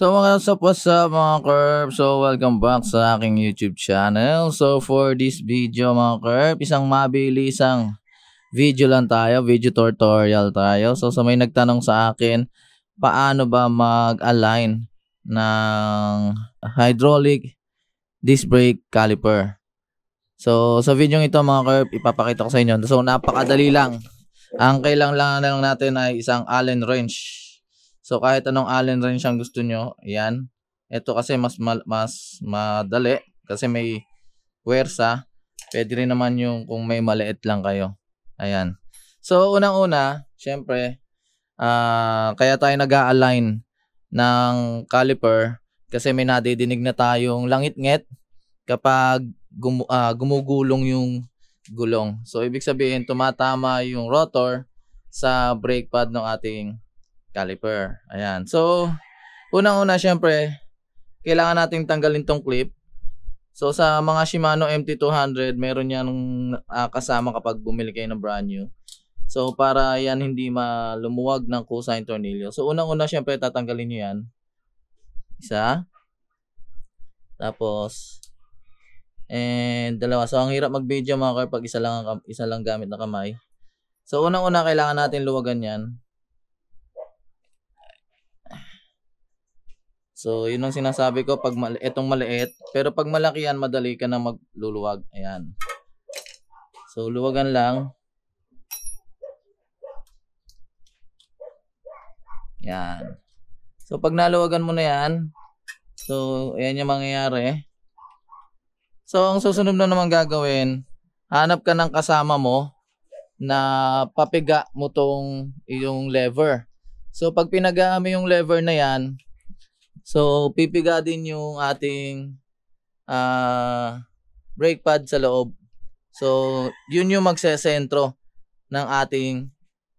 So mga up, what's mga Curb? So welcome back sa aking YouTube channel. So for this video mga Curb, isang mabilisang video lang tayo, video tutorial tayo. So sa may nagtanong sa akin, paano ba mag-align ng hydraulic disc brake caliper. So sa video ito mga Curb, ipapakita ko sa inyo. So napakadali lang. Ang kailangan lang natin ay isang Allen wrench. So kahit anong Allen wrench ang gusto nyo, yan. Ito kasi mas mas madali kasi may puwersa. Pwede rin naman yung kung may maliit lang kayo. Ayan. So unang-una, syempre, ah kaya tayo nag-align ng caliper kasi may nadidinig na tayong langit-ngit kapag gumu- ah, gumugulong yung gulong. So ibig sabihin tumatama yung rotor sa brake pad ng ating caliper. Ayan. So unang-una syempre kailangan nating tanggalin tong clip. So sa mga Shimano MT200, meron yan ah, kasama kapag bumili kayo ng brand new. So para yan hindi malumuwag ng yung tornilyo. So unang-una syempre tatanggalin niyo yan. Isa. Tapos and dalawa. So ang hirap mag-video mga car pag isa lang isa lang gamit na kamay. So unang-una kailangan natin luwagan 'yan. So yun ang sinasabi ko pag mali- itong maliit, pero pag malaki yan madali ka na magluluwag. Ayan. So luwagan lang. Yan. So pag naluwagan mo na yan, so ayan yung mangyayari. So, ang susunod na naman gagawin, hanap ka ng kasama mo na papiga mo tong yung lever. So, pag pinaga mo yung lever na yan, so, pipiga din yung ating ah brake pad sa loob. So, yun yung magsesentro ng ating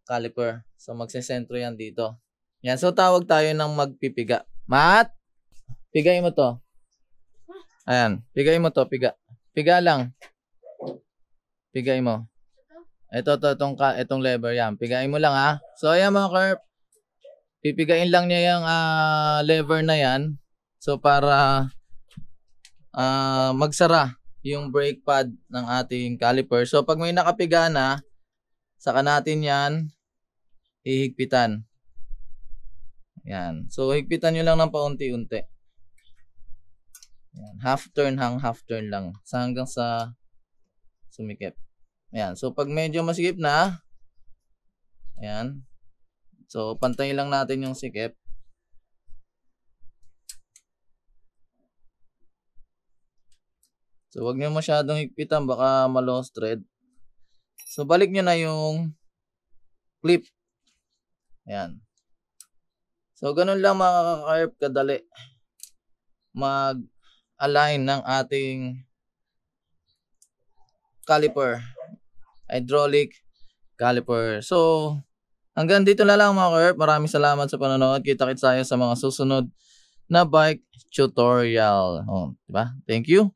caliper. So, magsesentro yan dito. Yan. So, tawag tayo ng magpipiga. Mat! Pigay mo to. Ayan, pigay mo to, piga. Piga lang. Pigay mo. Ito to itong itong lever yan. Pigain mo lang ha. So ayan mga kerp. Pipigain lang niya yung ah, lever na yan. So para ah, magsara yung brake pad ng ating caliper. So pag may nakapiga na, saka natin yan ihigpitan. Yan. So higpitan nyo lang ng paunti-unti. Yan. Half turn hang half turn lang. Sa hanggang sa sumikip. Ayan. So, pag medyo masikip na, ayan. So, pantay lang natin yung sikip. So, wag niyo masyadong higpitan. Baka ma-lost thread. So, balik nyo na yung clip. Ayan. So, ganun lang mga kaka-carp kadali. Mag align ng ating caliper. Hydraulic caliper. So, hanggang dito na lang mga kerp. Maraming salamat sa panonood. Kita-kits tayo sa mga susunod na bike tutorial. Oh, diba? Thank you.